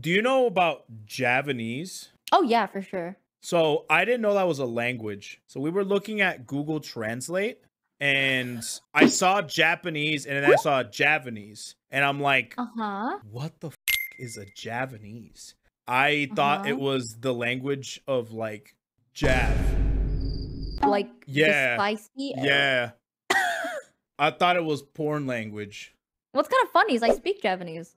Do you know about Javanese? Oh yeah, for sure. So I didn't know that was a language. So we were looking at Google Translate and I saw Japanese and then I saw Javanese. And I'm like, Uh huh. what the is a Javanese? I thought uh-huh. it was the language of like Jav. Like Yeah. spicy. Yeah. I thought it was porn language. What's kind of funny is I speak Japanese.